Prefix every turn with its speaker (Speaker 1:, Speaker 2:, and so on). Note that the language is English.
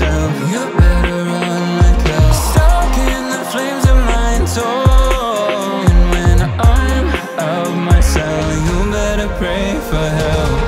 Speaker 1: yourself. You better run like hell Stuck in the flames of my soul And when I'm out myself You better pray for help.